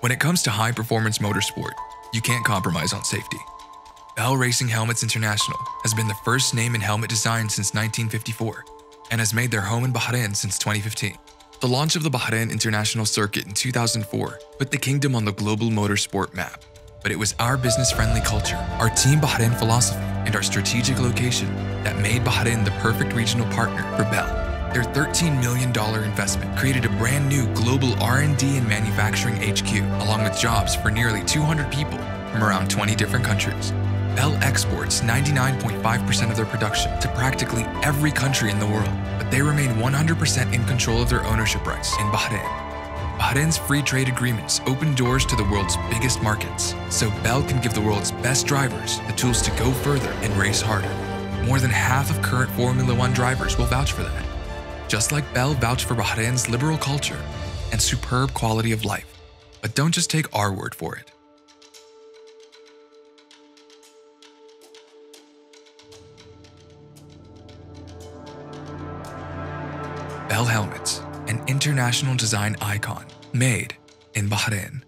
When it comes to high performance motorsport, you can't compromise on safety. Bell Racing Helmets International has been the first name in helmet design since 1954 and has made their home in Bahrain since 2015. The launch of the Bahrain International Circuit in 2004 put the kingdom on the global motorsport map. But it was our business friendly culture, our Team Bahrain philosophy, and our strategic location that made Bahrain the perfect regional partner for Bell. Their $13 million investment created a brand new global R&D and manufacturing HQ, along with jobs for nearly 200 people from around 20 different countries. Bell exports 99.5% of their production to practically every country in the world, but they remain 100% in control of their ownership rights in Bahrain. Bahrain's free trade agreements open doors to the world's biggest markets, so Bell can give the world's best drivers the tools to go further and race harder. More than half of current Formula One drivers will vouch for that. Just like Bell vouched for Bahrain's liberal culture and superb quality of life. But don't just take our word for it. Bell Helmets, an international design icon made in Bahrain.